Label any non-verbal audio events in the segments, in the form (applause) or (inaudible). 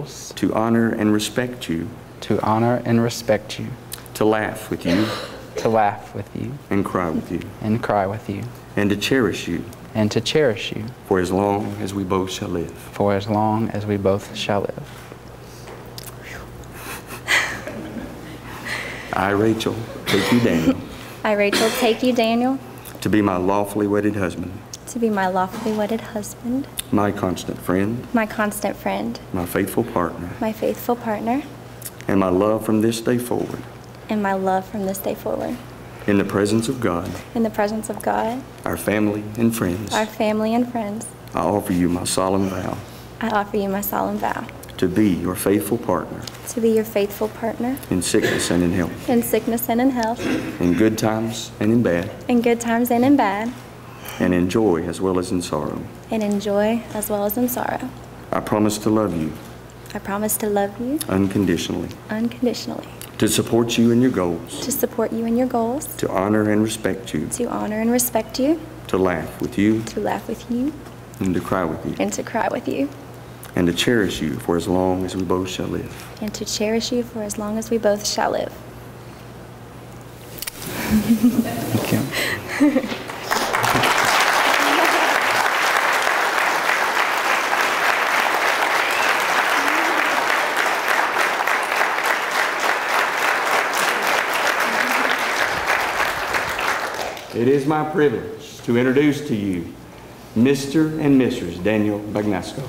goals, to honor and respect you, to honor and respect you, to laugh with you. To laugh with you. And cry with you, and cry with you, and to cherish you. And to cherish you. For as long as we both shall live. for as long as we both shall live. I, Rachel, take you, Daniel, I, Rachel, take you, Daniel, to be my lawfully wedded husband, to be my lawfully wedded husband, my constant friend, my constant friend, my faithful partner, my faithful partner, and my love from this day forward. and my love from this day forward. In the presence of God, In the presence of God, our family, and friends, our family, and friends, I offer you my solemn vow. I offer you my solemn vow. To be your faithful partner. To be your faithful partner. In sickness and in health, in sickness and in health, in good times and in bad, in good times and in bad, and in joy as well as in sorrow. and in joy as well as in sorrow. I promise to love you I promise to love you unconditionally, unconditionally, to support you in your goals, to support you in your goals, to honor and respect you, to honor and respect you, to laugh with you, to laugh with you, and to cry with you, and to cry with you, and to cherish you for as long as we both shall live. and to cherish you for as long as we both shall live. Thank you. (laughs) It is my privilege to introduce to you Mr. and Mrs. Daniel Bagnasco.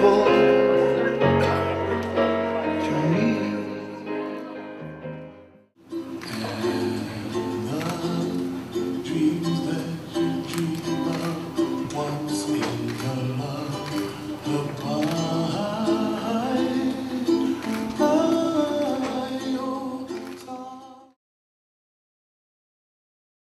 beautiful.